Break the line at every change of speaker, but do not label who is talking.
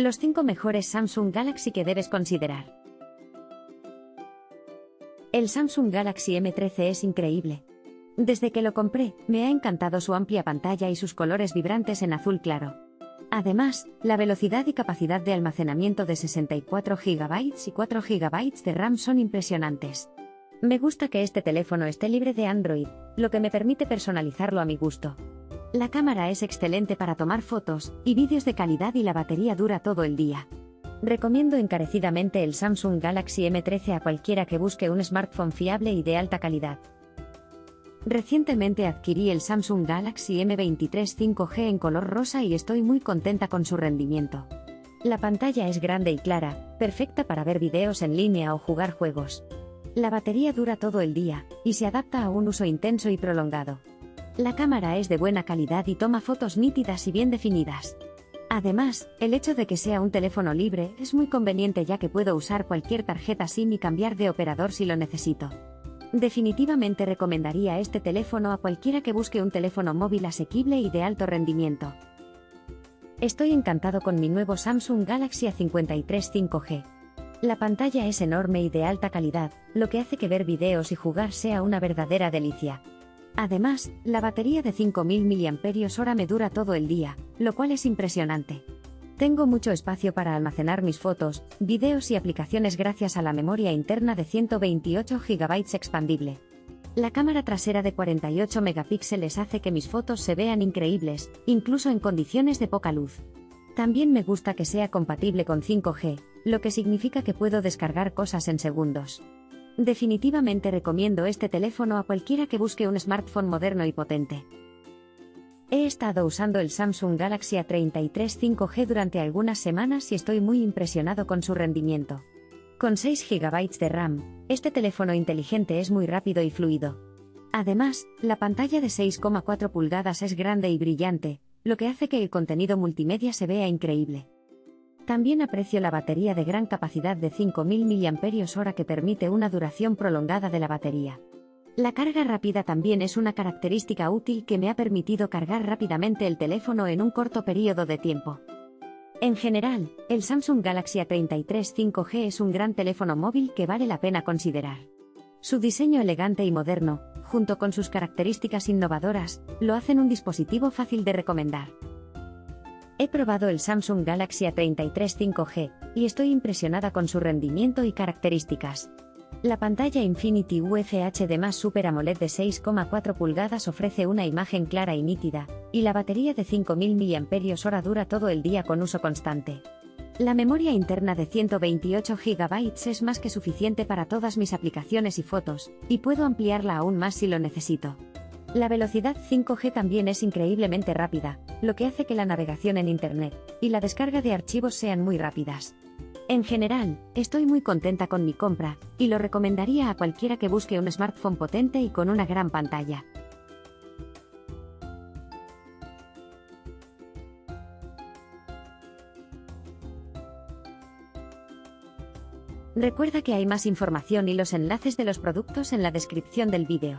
Los 5 mejores Samsung Galaxy que debes considerar. El Samsung Galaxy M13 es increíble. Desde que lo compré, me ha encantado su amplia pantalla y sus colores vibrantes en azul claro. Además, la velocidad y capacidad de almacenamiento de 64 GB y 4 GB de RAM son impresionantes. Me gusta que este teléfono esté libre de Android, lo que me permite personalizarlo a mi gusto. La cámara es excelente para tomar fotos y vídeos de calidad y la batería dura todo el día. Recomiendo encarecidamente el Samsung Galaxy M13 a cualquiera que busque un smartphone fiable y de alta calidad. Recientemente adquirí el Samsung Galaxy M23 5G en color rosa y estoy muy contenta con su rendimiento. La pantalla es grande y clara, perfecta para ver videos en línea o jugar juegos. La batería dura todo el día, y se adapta a un uso intenso y prolongado. La cámara es de buena calidad y toma fotos nítidas y bien definidas. Además, el hecho de que sea un teléfono libre es muy conveniente ya que puedo usar cualquier tarjeta SIM y cambiar de operador si lo necesito. Definitivamente recomendaría este teléfono a cualquiera que busque un teléfono móvil asequible y de alto rendimiento. Estoy encantado con mi nuevo Samsung Galaxy A53 5G. La pantalla es enorme y de alta calidad, lo que hace que ver videos y jugar sea una verdadera delicia. Además, la batería de 5000 mAh me dura todo el día, lo cual es impresionante. Tengo mucho espacio para almacenar mis fotos, videos y aplicaciones gracias a la memoria interna de 128 GB expandible. La cámara trasera de 48 megapíxeles hace que mis fotos se vean increíbles, incluso en condiciones de poca luz. También me gusta que sea compatible con 5G, lo que significa que puedo descargar cosas en segundos. Definitivamente recomiendo este teléfono a cualquiera que busque un smartphone moderno y potente. He estado usando el Samsung Galaxy A33 5G durante algunas semanas y estoy muy impresionado con su rendimiento. Con 6 GB de RAM, este teléfono inteligente es muy rápido y fluido. Además, la pantalla de 6,4 pulgadas es grande y brillante, lo que hace que el contenido multimedia se vea increíble. También aprecio la batería de gran capacidad de 5000 mAh que permite una duración prolongada de la batería. La carga rápida también es una característica útil que me ha permitido cargar rápidamente el teléfono en un corto periodo de tiempo. En general, el Samsung Galaxy A33 5G es un gran teléfono móvil que vale la pena considerar. Su diseño elegante y moderno, junto con sus características innovadoras, lo hacen un dispositivo fácil de recomendar. He probado el Samsung Galaxy A33 5G, y estoy impresionada con su rendimiento y características. La pantalla Infinity UFHD Super AMOLED de 6,4 pulgadas ofrece una imagen clara y nítida, y la batería de 5000 mAh dura todo el día con uso constante. La memoria interna de 128 GB es más que suficiente para todas mis aplicaciones y fotos, y puedo ampliarla aún más si lo necesito. La velocidad 5G también es increíblemente rápida, lo que hace que la navegación en Internet y la descarga de archivos sean muy rápidas. En general, estoy muy contenta con mi compra, y lo recomendaría a cualquiera que busque un smartphone potente y con una gran pantalla. Recuerda que hay más información y los enlaces de los productos en la descripción del vídeo.